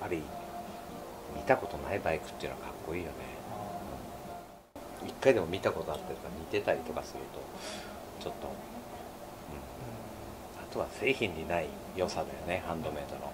ぱり見たことないバイクっていうのはかっこいいよね。一回でも見たことあったりとか似てたりとかするとちょっと、うん、あとは製品にない良さだよねハンドメイドの。